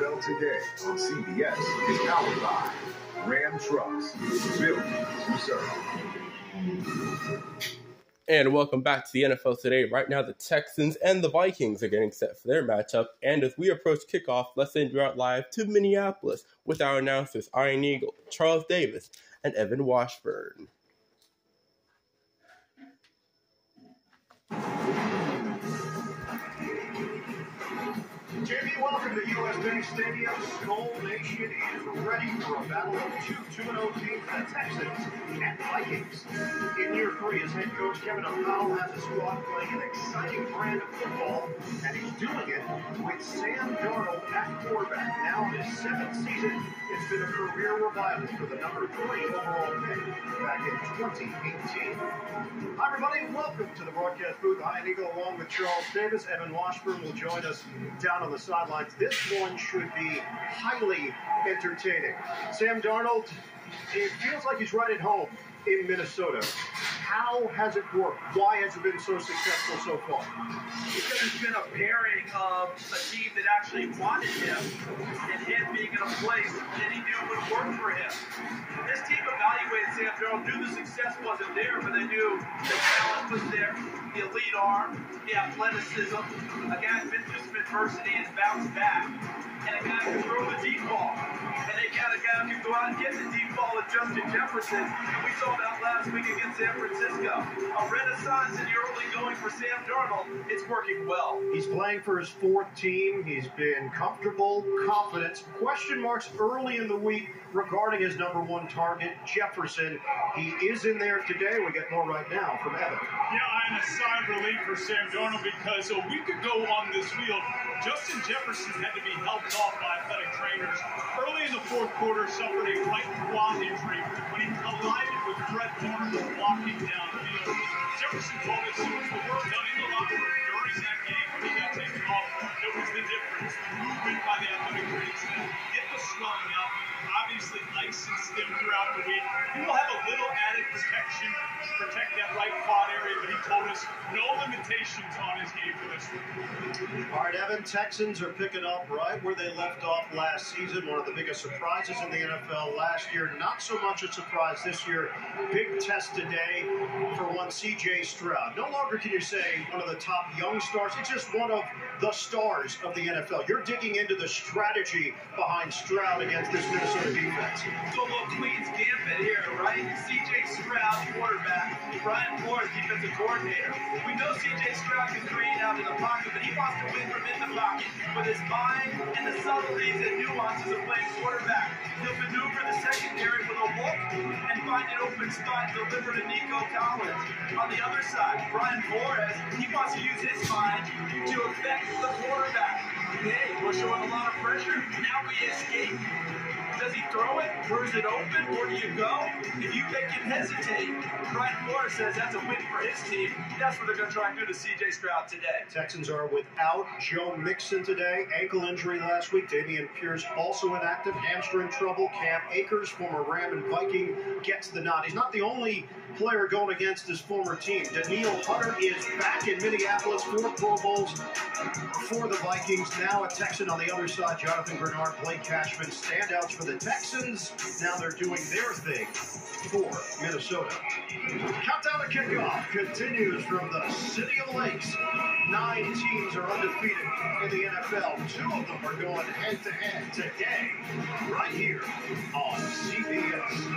NFL Today on CBS is powered by Ram Trucks, built to serve. And welcome back to the NFL today. Right now, the Texans and the Vikings are getting set for their matchup. And as we approach kickoff, let's send you out live to Minneapolis with our announcers, Ian Eagle, Charles Davis, and Evan Washburn. JB, welcome to US Bank Stadium. Skol Nation is ready for a battle of two 2-0 teams, the Texans and Vikings. In year three, as head coach Kevin O'Connell has a squad playing an exciting brand of football, and he's doing it with Sam Darnold at quarterback. Now in his seventh season, it's been a career revival for the number three overall pick back in 2018. Hi, everybody. Welcome to the broadcast booth. Ian Eagle along with Charles Davis. Evan Washburn will join us down on the sidelines. This one should be highly entertaining. Sam Darnold, it feels like he's right at home in Minnesota. How has it worked? Why has it been so successful so far? Because it's been a pairing of a team that actually wanted him and him being in a place that he knew would work for him. This team evaluated Sam Darnold, knew the success wasn't there, but they knew the talent was there, the elite arm, the athleticism, a guy who's been through some adversity and bounced back, and a guy who can throw the deep ball. And they got a guy who can go out and get the deep ball with Justin Jefferson. And we saw that last week against San Francisco. A renaissance in the early going for Sam Darnold. It's working well. He's playing for his fourth team. He's been comfortable, confident. Question marks early in the week regarding his number one target, Jefferson. He is in there today. We get more right now from Evan. Yeah, and a sigh of relief for Sam Darnold because a week ago on this field, Justin Jefferson had to be helped off by athletic trainers. Early in the fourth quarter, suffered a right quad injury when he collided with Fred Warner walking downfield. Jefferson told us it was the work done in the locker room no limitations on his game for this one. All right, Evan, Texans are picking up right where they left off last season. One of the biggest surprises in the NFL last year. Not so much a surprise this year. Big test today for one CJ Stroud. No longer can you say one of the top young stars. It's just one of the stars of the NFL. You're digging into the strategy behind Stroud against this Minnesota defense. So little Queen's gambit here, right? CJ Stroud, quarterback. Brian Flores, defensive coordinator. We know CJ Stroud can create out in the pocket, but he wants to win from in the pocket with his mind and the subtleties and nuances of playing quarterback. He'll maneuver the secondary with a look and find an open spot and deliver to Nico Collins. On the other side, Brian Flores, he wants to use his mind to affect the quarterback. Hey, we're showing a lot of pressure. Now we escape. Does he throw it? Where's it open? Where do you go? If you make him hesitate, Brian Flores says that's a win for his team. That's what they're going to try and do to CJ Stroud today. Texans are without Joe Mixon today. Ankle injury last week. Dameon Pierce also inactive. Hamstring trouble. Cam Akers, former Ram and Viking, gets the nod. He's not the only player going against his former team. Danielle Hunter is back in Minneapolis. Four Pro Bowls for the Vikings. Now a Texan on the other side. Jonathan Greenard, Blake Cashman, standouts for the Texans. Now they're doing their thing for Minnesota. Countdown to kickoff continues from the City of Lakes. Nine teams are undefeated in the NFL. Two of them are going head to head today, right here on CBS.